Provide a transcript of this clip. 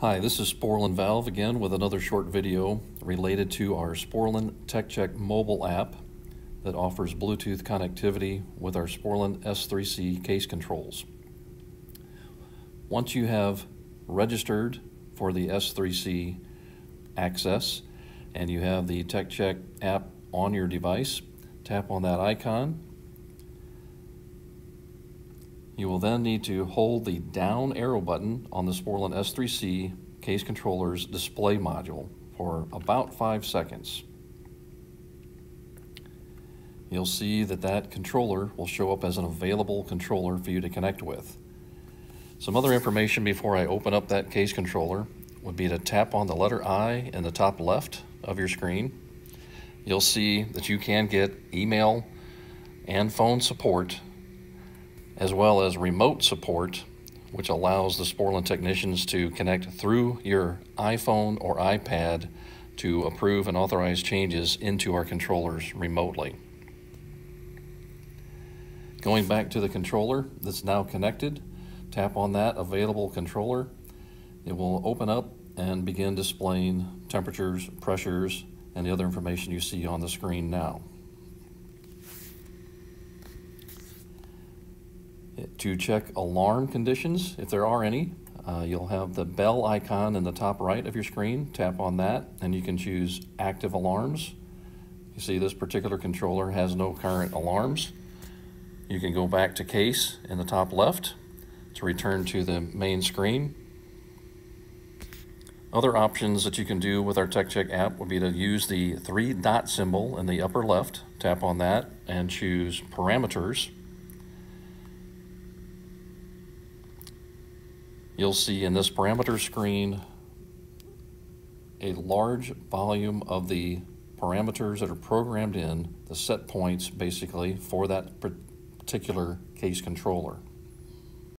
Hi, this is Sporlan Valve again with another short video related to our Sporlan TechCheck mobile app that offers Bluetooth connectivity with our Sporlan S3C case controls. Once you have registered for the S3C access and you have the TechCheck app on your device, tap on that icon. You will then need to hold the down arrow button on the Sporlan S3C case controller's display module for about five seconds. You'll see that that controller will show up as an available controller for you to connect with. Some other information before I open up that case controller would be to tap on the letter I in the top left of your screen you'll see that you can get email and phone support as well as remote support which allows the Sporlan technicians to connect through your iPhone or iPad to approve and authorize changes into our controllers remotely. Going back to the controller that's now connected, tap on that available controller. It will open up and begin displaying temperatures, pressures, and the other information you see on the screen now. To check alarm conditions, if there are any, uh, you'll have the bell icon in the top right of your screen. Tap on that and you can choose active alarms. You see this particular controller has no current alarms. You can go back to case in the top left to return to the main screen other options that you can do with our TechCheck app would be to use the three dot symbol in the upper left, tap on that, and choose Parameters. You'll see in this parameter screen a large volume of the parameters that are programmed in, the set points basically, for that particular case controller.